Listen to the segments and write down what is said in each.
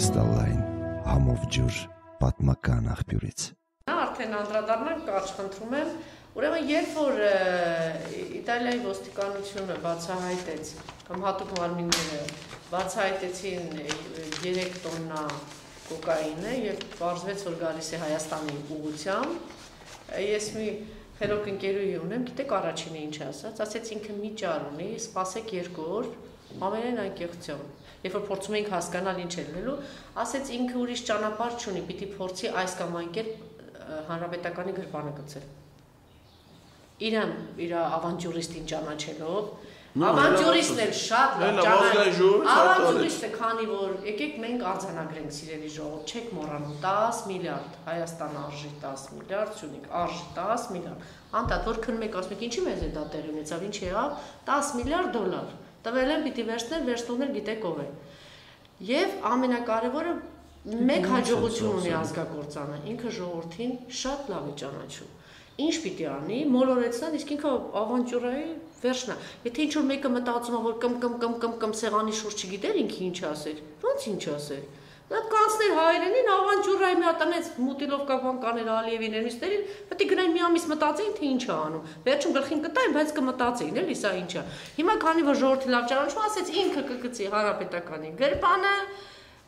կրիստալային համով ջուր պատմական աղբյուրից։ Նա արդեն անդրադառնանք կարճ խնդրում եմ։ Ուրեմն երբ որ Իտալիայի ոստիկանությունը բացահայտեց կամ հատուկ մարմինները բացահայտեցին 3 տոննա կոկայինը եւ բարձվեց որ գալիս է Հայաստանի ուղությամբ, ես մի խելոք ընկերուհի ունեմ, գիտեք առաջինը ինչ ասաց, ասեց ինքը մի ճար ունի, սպասեք երկու օր, ամենայն անկեղծյալ երբ որ փորձում էինք հասկանալ ինչ է լինելու, ասեց ինքը ուրիշ ճանապարհ չունի, պիտի փորձի այս կամ այն կերպ հանրապետականի գրպանը գցել։ Իրան իր ավանտյուրիստին ճանաչելով, ավանտյուրիստն էլ շատ լավ ճանաչում։ Ավանտյուրիստը քանի որ եկեք մենք արձանագրենք սիրելի ժողով, չեք մոռանում 10 միլիարդ Հայաստան արժի 10 միլիարդ, Սյունիք արժի 10 միլիարդ։ Անդադ որ քնում եք ասում եք ինչի մեզ է դա տեղի ունեցավ, ինչ եղավ 10 միլիարդ դոլար Տվել են պիտի վերցնել, վերցնողներ գիտեք ով է։ Եվ ամենակարևորը մեկ հաջողություն ունի ազգակործանը, ինքը ժողովրդին շատ լավ է ճանաչում։ Ինչ պիտի անի, մոլորեցնել, իսկ ինքը ավանտյուրայի վերջնա։ Եթե ինչ որ մեկը մտածում է, որ կմ կմ կմ կմ կմ սեղանի շուրջ չգիտեր ինքը ինչ ասեր, ո՞նց ինչ ասեր։ Նա կանցներ հայերենին ավանտյուրայի մի հատ անեց մուտիլով կապան կաներ Ալիևի ներմիստերին, պետք է գնային մի ամիս մտածեին թե ինչ է անում։ Վերջում գլխին կտային, բայց կմտածեին, էլի սա ինչ է։ Հիմա քանի որ ժողովրդի լավ ճանաչում, ասեց ինքը կգցի հանրապետականի գրպանը,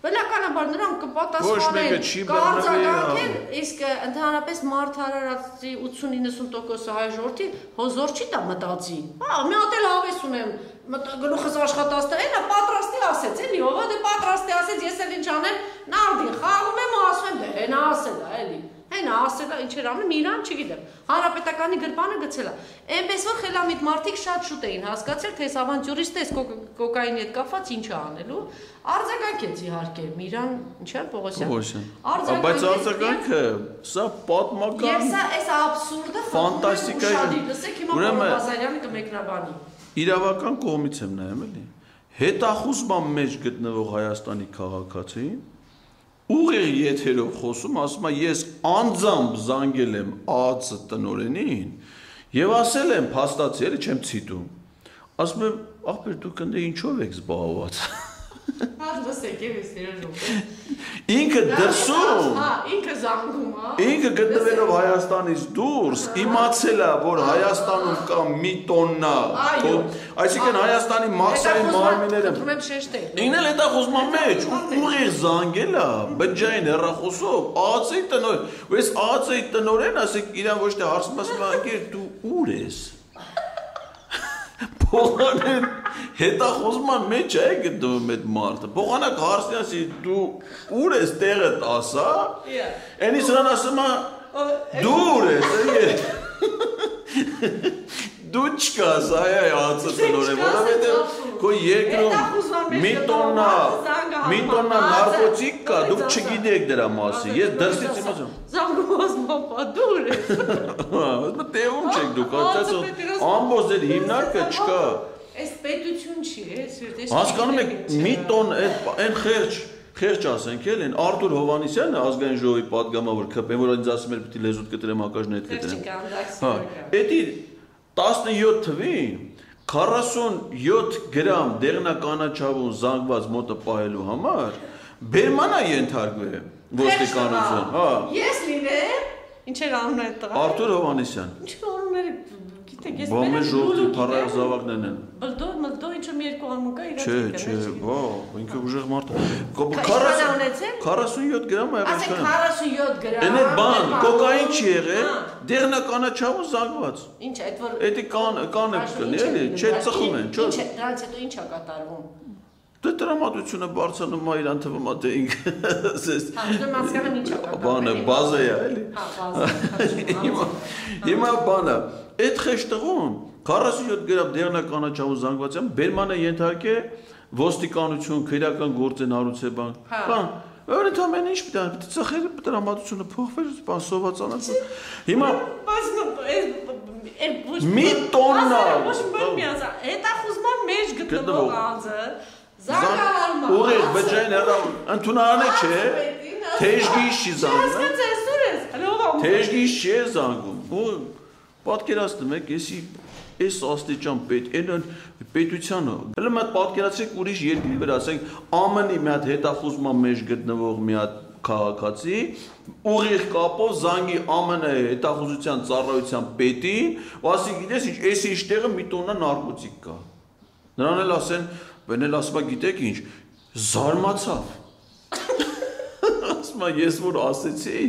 Բնականաբար նրանք կպատասխանեն կարձականքեն, իսկ ընդհանրապես մարդարարացի 80-90% հայ ժողովրդի հոզոր չի տա մտածի։ Հա, մի հատ էլ հավես ունեմ, գլուխս աշխատած տա, էլա պատրաստի ասեց, էլի, ով դե պատրաստի ասեց, ես էլ ինչ անեմ, նարդին խաղում եմ ու ասում եմ, դե հենա ասել է, էլի։ Հենա ասելա ինչ էր անում, իրան չգիտեմ։ Հանրապետականի գրպանը գցելա։ Էնպես որ խելամիտ մարդիկ շատ շուտ էին հասկացել, թե ավանտյուրիստ է կոկայինի հետ կապված ինչ է անելու։ Արձագանքեց իհարկե Միրան, ինչ է Պողոսյան։ Պողոսյան։ Բայց արձագանքը սա պատմական Եվ սա այս աբսուրդը ֆանտաստիկա է։ հիմա Բազարյանը կմեկնաբանի։ Իրավական կողմից եմ նայում էլի։ Հետախուզման մեջ գտնվող Հայաստանի քաղաքացին ուղիղ եթերով խոսում, ասում է ես անձամբ զանգել եմ ԱԱՑ տնորենին եւ ասել եմ փաստացի էլի չեմ ցիտում։ Ասում եմ ախպեր դուք ընդ ինչով եք զբաղված։ Ինքը դրսում։ Հա, ինքը զանգում է։ Ինքը գտնվելով Հայաստանից դուրս իմացել է, որ Հայաստանում կա մի տոննա, այսինքն Հայաստանի մաքսային մարմինները։ Խնդրում եմ շեշտել։ Ինքն էլ հետա խոսման մեջ ուղիղ զանգել է, բջջային հեռախոսով, ԱԱՑ-ի տնօրեն։ Ու այս ԱԱՑ-ի տնօրեն, ասեք, իրան ոչ թե հարցում ասում, անկեր դու ուր ես փողանեն հետախոզման մեջ է գտնվում այդ մարդը։ Փողանակ հարցնի դու ուր ես տեղդ ասա։ Էնի սրան ասում է դու ուր ես, էլի դու չկաս, այ այ ածը տնորեն, որովհետև քո երկրում մի տոննա մի տոննա նարկոտիկ կա, դուք չգիտեք դրա մասին։ Ես դրսից իմացա։ Զանգոս մապա դուր է։ Հա, դեում չեք դուք, այդպես ամբողջ այդ հիմնարկը չկա։ Այս պետություն չի, էս վերջ։ Հասկանում եք, մի տոն այդ այն խերջ Քերջ ասենք էլ են Արտուր Հովանիսյանը ազգային ժողովի падգամավոր ԿՊ-ն որ ինձ ասում էր պիտի լեզուտ կտրեմ ակաժն հետ կտրեմ։ Հա, դա 17 թվին 47 գրամ դեղնականաչավուն զանգված մոտը պահելու համար բերմանա ենթարկվել ոստիկանություն, հա։ Ես լինեմ, ինչ էր անունը այդ տղա։ Արտուր Հովանեսյան։ Ինչ անունները գիտեք, ես մենը ժողովրդի փառայ զավակներն են։ Բլդո, մլդո ինչ-որ մի երկու անուն կա իրաց։ Չէ, չէ, վա, ինքը ուժեղ մարդ է։ 47 գրամ է եղել։ Ասենք 47 գրամ։ Էն այդ բան, կոկային չի եղել, դեղնականաչավը զանգված։ Ինչ այդ որ Էդի կան կանը կնի էլի, չէ ծխում են, չէ։ Ինչ դրանից հետո ինչ է կատարվում։ Դե տրամադրությունը բարձանում է իրան թվում է թե ինքը ասես։ Հա, դու հասկանում ինչ է կատարվում։ Բանը բազա է, էլի։ Հա, բազա։ Հիմա հիմա բանը, այդ խեշտղում 47 գրամ դեղնականաչավու զանգվածյան բերմանը ենթարկե ոստիկանություն, քրեական գործենարույց է բան։ Հա։ Որը թամեն ինչ պիտի անի, պիտի ծխել տրամադրությունը փոխվեր, բան սովածանաց։ Հիմա բայց մի տոննա ոչ մի մի ասա, հետախուզման մեջ գտնվող անձը Զանգահարում է։ Ուղիղ բջջային հեռա ընդունարանը չէ։ Թեժգի չի զանգում։ Հլո։ Թեժգի չի զանգում։ Ու պատկերացնում եք, եսի այս աստիճան պետ, այն պետությանը։ Հələ մի հատ պատկերացրեք ուրիշ երկրի վրա, ասենք ԱՄՆ-ի մի հատ հետախուզման մեջ գտնվող մի հատ քաղաքացի ուղիղ կապով զանգի ԱՄՆ հետախուզության ծառայության պետին, ասի գիտես ինչ, էս ինչ տեղը մի տոննա նարկոտիկ կա։ Նրան էլ ասեն, բնել ասма գիտեք ինչ, զարմացավ ասում ես որ ասեցի,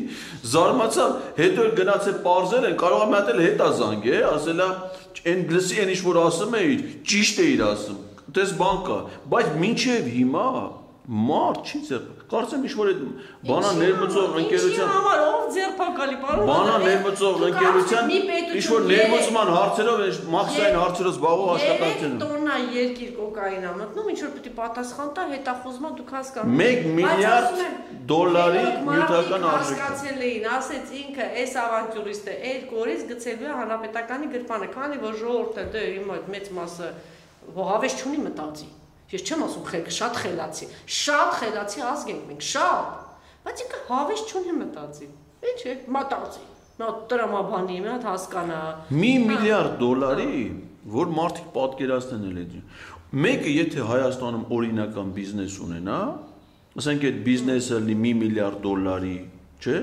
զարմացավ, հետո գնացել parzել են, կարող է մտել հետա զանգ է, ասելա այն լսի այն ինչ որ ասում էիր, ճիշտ էիր ասում։ Դες բան կա, բայց մինչև հիմա մարդ չի ձեր կարծեմ ինչ որ այդ բանա ներմծող ընկերության Ինչի համար ով ձերբակալի պարոն բանա ներմծող ընկերության ինչ որ ներմծման հարցերով այս մաքսային հարցերով զբաղվող աշխատակցին տոննա երկիր կոկային ա մտնում ինչ որ պիտի պատասխան տա հետախուզմա դուք հասկանում 1 միլիարդ դոլարի նյութական արժեք հասկացել էին ասեց ինքը այս ավանտյուրիստը այդ կորից գցելու է հանրապետականի գրպանը քանի որ ժողովուրդը դե հիմա մեծ մասը հողավեշ չունի մտածի Ես չեմ ասում խելք, շատ խելացի։ Շատ խելացի ազգ ենք մենք, շատ։ Բայց ինքը հավես չունի մտածի։ Ինչ է, մտածի։ Նա տրամաբանի, մի հատ հասկանա։ Մի միլիարդ դոլարի, որ մարդիկ պատկերացնեն էլ այդ։ Մեկը եթե Հայաստանում օրինական բիզնես ունենա, ասենք այդ բիզնեսը լի մի միլիարդ դոլարի, չէ՞։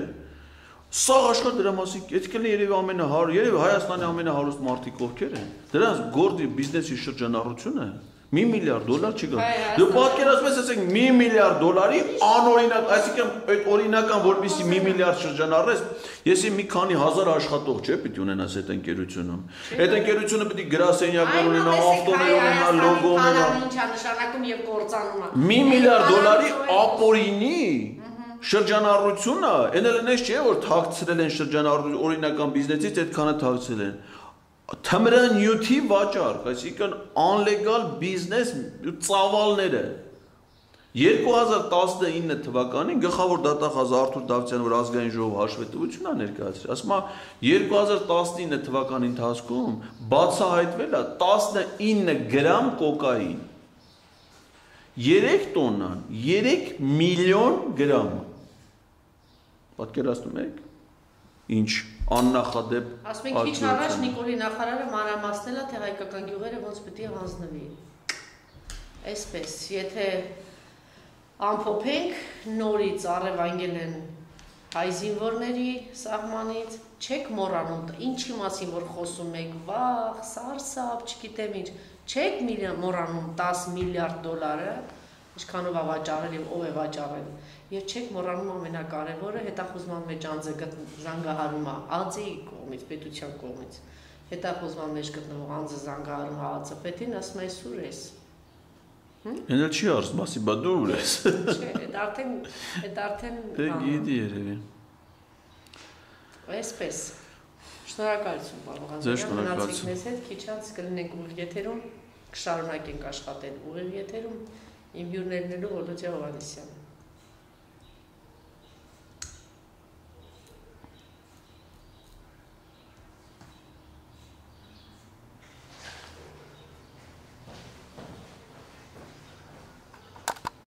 Սա աշխատ դրա մասին, այդ կլինի երևի ամենահարուստ, երևի Հայաստանի ամենահարուստ մարդիկ ովքեր են։ Դրանց գործի բիզնեսի շրջանառությունը մի միլիարդ դոլար չի գա։ Դու պատկերացնում ես, ասենք մի միլիարդ դոլարի անօրինակ, այսինքն այդ օրինական որպեսի մի միլիարդ շրջանառես, եսի մի քանի հազար աշխատող չէ պիտի ունենաս այդ ընկերությունում։ Այդ ընկերությունը պիտի գրասենյակներ ունենա, ավտոներ ունենա, լոգո ունենա։ Ինչա նշանակում եւ կործանում է։ Մի միլիարդ դոլարի ապորինի շրջանառությունը, այն էլ նես չէ որ թաքցրել են շրջանառություն օրինական բիզնեսից այդքանը թաքցրել են թմրանյութի վաճառք, այսինքն անլեգալ բիզնես ծավալները 2019 թվականին գլխավոր դատախազ Արթուր Դավթյանը որ ազգային ժողով հաշվետվություն է ներկայացրել, ասում է 2019 թվականի ընթացքում բացահայտվել է 19 գրամ կոկային 3 տոննան 3 միլիոն գրամ պատկերացնում եք ինչ աննախադեպ Ասում եք քիչ առաջ Նիկոլի նախարարը մանրամասնել է թե հայկական գյուղերը ոնց պետք է հանձնվի։ Այսպես, եթե ամփոփենք նորից առևանգել են հայ զինվորների սահմանից, չեք մոռանում, ինչի մասին որ խոսում եք, վախ, սարսափ, չգիտեմ ինչ, չեք մոռանում 10 միլիարդ դոլարը, ինչքանով է վաճառել եւ ով է վաճառել եւ չեք մոռանում ամենակարևորը հետախուզման մեջ անձը զանգահարում է ԱԾ-ի կողմից, պետության կողմից։ Հետախուզման մեջ գտնվող անձը զանգահարում է ԱԾՊՏ-ին, ասում է սուր ես։ Հենց չի արս, մասի բա դու ուր ես։ Չէ, այդ արդեն այդ արդեն Դե գիտի երևի։ Այսպես։ Շնորհակալություն, պարոն Ղազարյան։ Ձեր շնորհակալություն։ Մեզ հետ քիչ անց կլինենք ուղիղ եթերում, կշարունակենք աշխատել ուղիղ եթերում։ İmgürlerine ne olacağı olan inşallah.